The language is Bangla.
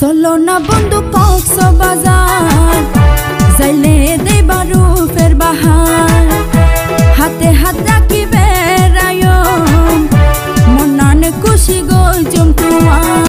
চলো না বন্ধু কক্স বাজার। যাইলে দেবারু ফের বাহার। হাতে হাত রাখি